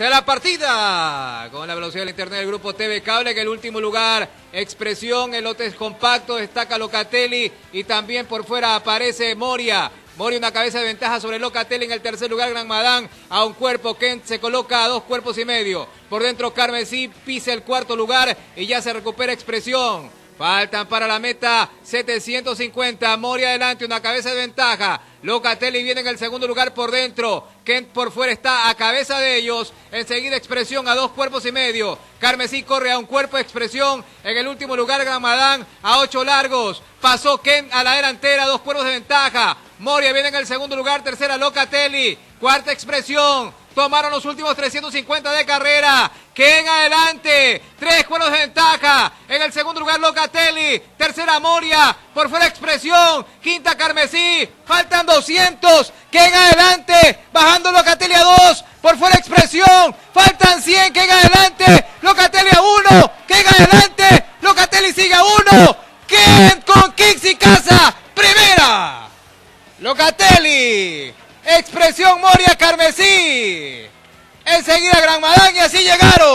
Se la partida con la velocidad del internet del grupo TV Cable, que el último lugar, expresión, el lote es compacto, destaca Locatelli y también por fuera aparece Moria. Moria una cabeza de ventaja sobre Locatelli en el tercer lugar, Gran Madán a un cuerpo, Kent se coloca a dos cuerpos y medio. Por dentro Carmesí pisa el cuarto lugar y ya se recupera expresión. Faltan para la meta 750. Moria adelante, una cabeza de ventaja. Locatelli viene en el segundo lugar por dentro. Kent por fuera está a cabeza de ellos. Enseguida expresión a dos cuerpos y medio. Carmesí corre a un cuerpo de expresión. En el último lugar Gramadán a ocho largos. Pasó Kent a la delantera, dos cuerpos de ventaja. Moria viene en el segundo lugar, tercera Locatelli. Cuarta expresión. Tomaron los últimos 350 de carrera. en adelante. Tres cuerpos de ventaja. En el segundo lugar Locatelli. Tercera Moria. Por fuera expresión. Quinta Carmesí. Faltan 200. en adelante. Bajando Locatelli a dos. Por fuera expresión. Faltan 100. en adelante. Locatelli a uno. en adelante. Locatelli sigue a uno. Ken con Kicks y Casa. Primera. Locatelli. Expresión Moria Carmesí. Enseguida Gran Madán y así llegaron.